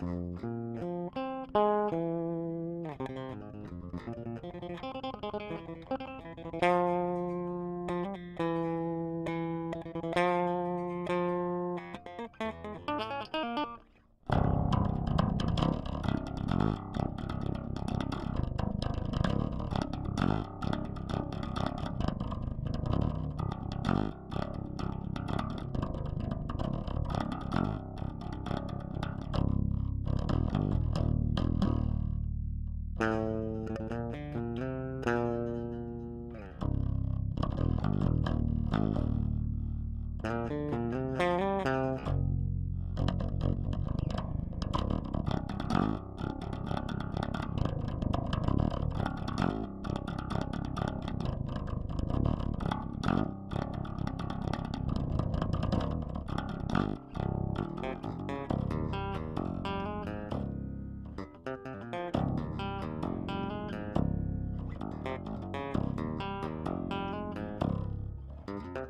Thank you. Thank you. Música